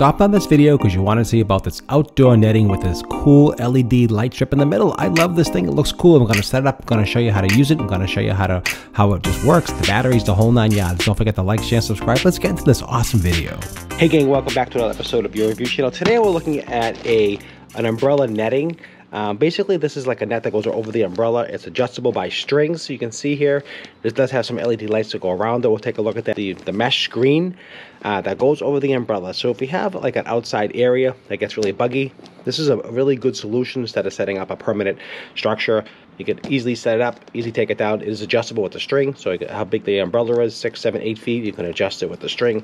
stopped on this video because you want to see about this outdoor netting with this cool LED light strip in the middle. I love this thing. It looks cool. I'm going to set it up. I'm going to show you how to use it. I'm going to show you how to how it just works, the batteries, the whole nine yards. Don't forget to like, share, subscribe. Let's get into this awesome video. Hey gang, welcome back to another episode of Your Review Channel. Today we're looking at a an umbrella netting um, basically, this is like a net that goes over the umbrella. It's adjustable by strings. So you can see here, this does have some LED lights to go around it. We'll take a look at that. The, the mesh screen uh, that goes over the umbrella. So if you have like an outside area that gets really buggy, this is a really good solution instead of setting up a permanent structure. You can easily set it up, easily take it down. It is adjustable with the string. So how big the umbrella is, six, seven, eight feet, you can adjust it with the string.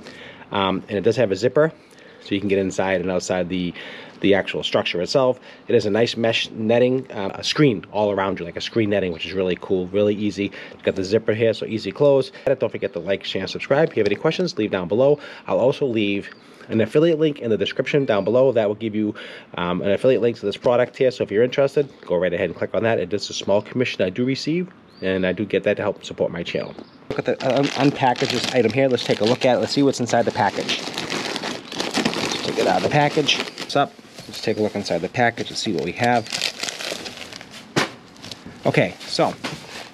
Um, and it does have a zipper, so you can get inside and outside the the actual structure itself. It has a nice mesh netting, uh, a screen all around you, like a screen netting, which is really cool, really easy. Got the zipper here, so easy close. Don't forget to like, share, and subscribe. If you have any questions, leave down below. I'll also leave an affiliate link in the description down below that will give you um, an affiliate link to this product here so if you're interested go right ahead and click on that it is a small commission i do receive and i do get that to help support my channel look at the uh, unpackage this item here let's take a look at it let's see what's inside the package it out of the package what's up Let's take a look inside the package and see what we have. Okay, so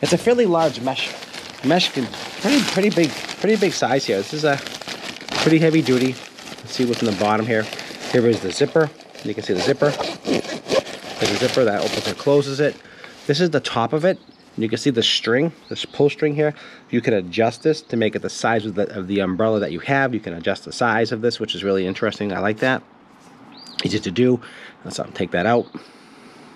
it's a fairly large mesh. Mesh can pretty pretty big pretty big size here. This is a pretty heavy duty. Let's see what's in the bottom here. Here is the zipper. You can see the zipper. There's a zipper that opens and closes it. This is the top of it. You can see the string, this pull string here. You can adjust this to make it the size of the, of the umbrella that you have. You can adjust the size of this, which is really interesting. I like that easy to do. Let's um, take that out,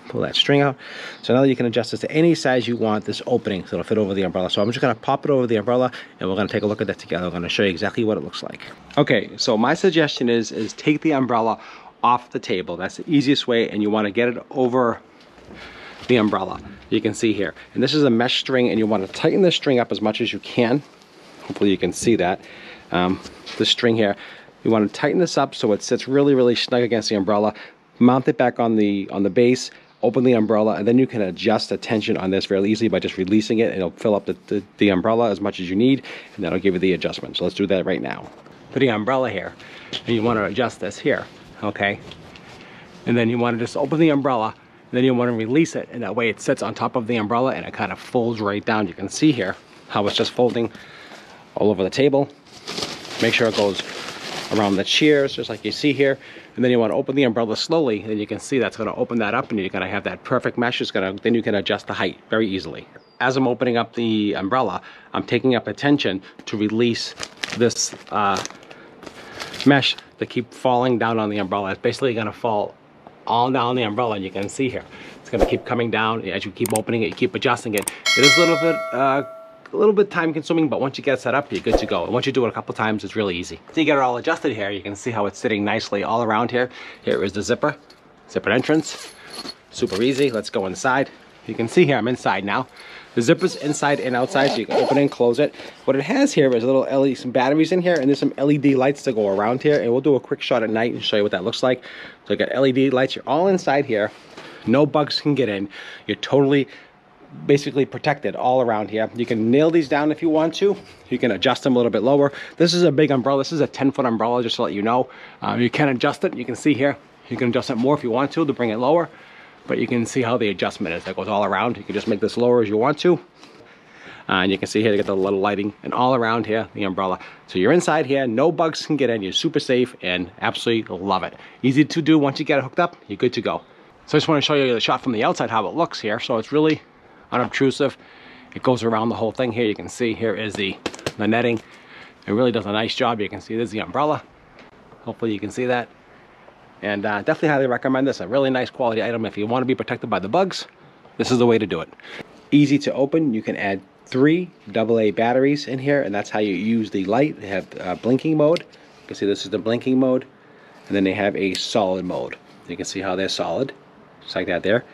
pull that string out. So now that you can adjust this to any size you want this opening so it'll fit over the umbrella. So I'm just gonna pop it over the umbrella and we're gonna take a look at that together. I'm gonna show you exactly what it looks like. Okay, so my suggestion is, is take the umbrella off the table. That's the easiest way and you wanna get it over the umbrella. You can see here. And this is a mesh string and you wanna tighten the string up as much as you can. Hopefully you can see that. Um, the string here you want to tighten this up so it sits really, really snug against the umbrella. Mount it back on the on the base, open the umbrella, and then you can adjust the tension on this very easily by just releasing it. It'll fill up the, the, the umbrella as much as you need, and that'll give you the adjustment. So let's do that right now. Put the umbrella here, and you want to adjust this here, okay? And then you want to just open the umbrella, then you want to release it, and that way it sits on top of the umbrella and it kind of folds right down. You can see here how it's just folding all over the table. Make sure it goes around the cheers, just like you see here. And then you want to open the umbrella slowly, and you can see that's going to open that up, and you're going to have that perfect mesh. It's going to, then you can adjust the height very easily. As I'm opening up the umbrella, I'm taking up attention to release this uh, mesh to keep falling down on the umbrella. It's basically going to fall all down the umbrella, and you can see here. It's to keep coming down as you keep opening it, you keep adjusting it. It is a little bit uh, a little bit time consuming, but once you get set up, you're good to go. And once you do it a couple times, it's really easy. So you get it all adjusted here. You can see how it's sitting nicely all around here. Here is the zipper, zipper entrance. Super easy. Let's go inside. You can see here, I'm inside now. The zipper's inside and outside, so you can open and close it. What it has here is a little LED, some batteries in here, and there's some LED lights to go around here. And we'll do a quick shot at night and show you what that looks like. So you got LED lights, you're all inside here. No bugs can get in. You're totally basically protected all around here. You can nail these down if you want to. You can adjust them a little bit lower. This is a big umbrella. This is a 10 foot umbrella, just to let you know. Um, you can adjust it. You can see here. You can adjust it more if you want to to bring it lower. But you can see how the adjustment is. That goes all around. You can just make this lower as you want to. Uh, and you can see here, you get the little lighting and all around here, the umbrella. So you're inside here, no bugs can get in. You're super safe and absolutely love it. Easy to do. Once you get it hooked up, you're good to go. So I just want to show you the shot from the outside, how it looks here. So it's really unobtrusive. It goes around the whole thing here. You can see here is the, the netting. It really does a nice job. You can see there's the umbrella. Hopefully you can see that. And uh, definitely highly recommend this. A really nice quality item. If you want to be protected by the bugs, this is the way to do it. Easy to open. You can add three AA batteries in here, and that's how you use the light. They have uh, blinking mode. You can see this is the blinking mode. And then they have a solid mode. You can see how they're solid, just like that there.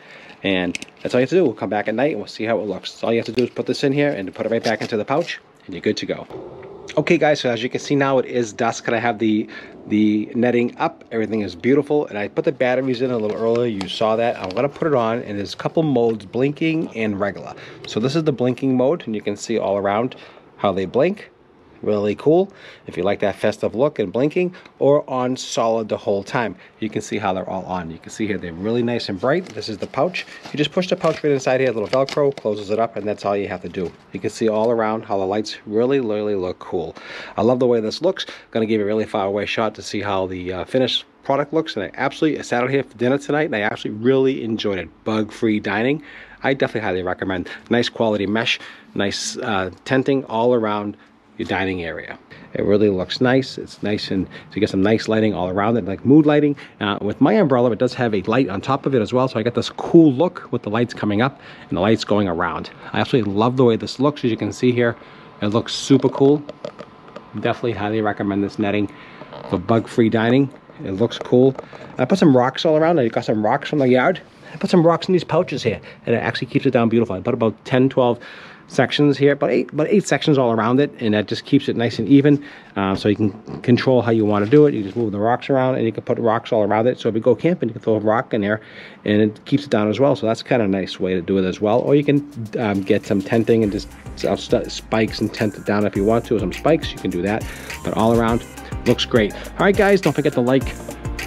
And that's all you have to do. We'll come back at night and we'll see how it looks. So all you have to do is put this in here and put it right back into the pouch and you're good to go. Okay guys, so as you can see now it is dusk and I have the the netting up. Everything is beautiful and I put the batteries in a little earlier. You saw that. I'm gonna put it on and there's a couple modes, blinking and regular. So this is the blinking mode and you can see all around how they blink really cool. If you like that festive look and blinking or on solid the whole time. You can see how they're all on. You can see here they're really nice and bright. This is the pouch. You just push the pouch right inside here a little velcro closes it up and that's all you have to do. You can see all around how the lights really really look cool. I love the way this looks. Going to give you a really far away shot to see how the uh, finished product looks and I absolutely sat out here for dinner tonight and I actually really enjoyed it. Bug free dining. I definitely highly recommend. Nice quality mesh nice uh, tenting all around your dining area. It really looks nice. It's nice and so you get some nice lighting all around it, like mood lighting. Uh, with my umbrella, it does have a light on top of it as well, so I get this cool look with the lights coming up and the lights going around. I absolutely love the way this looks, as you can see here. It looks super cool. Definitely highly recommend this netting for bug-free dining. It looks cool. I put some rocks all around. I got some rocks from the yard. I put some rocks in these pouches here, and it actually keeps it down beautiful. I put about 10, 12 sections here, but eight, but eight sections all around it, and that just keeps it nice and even. Uh, so you can control how you want to do it. You just move the rocks around, and you can put rocks all around it. So if you go camping, you can throw a rock in there, and it keeps it down as well. So that's kind of a nice way to do it as well. Or you can um, get some tenting and just spikes and tent it down if you want to. Some spikes, you can do that. But all around, looks great. All right, guys, don't forget to like,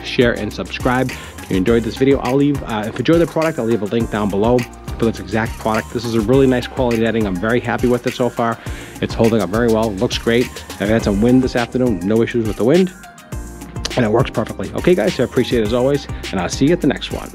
share, and subscribe. If you enjoyed this video, I'll leave, uh, if you enjoyed the product, I'll leave a link down below for this exact product. This is a really nice quality netting. I'm very happy with it so far. It's holding up very well, looks great. I've had some wind this afternoon, no issues with the wind, and it works perfectly. Okay guys, I appreciate it as always, and I'll see you at the next one.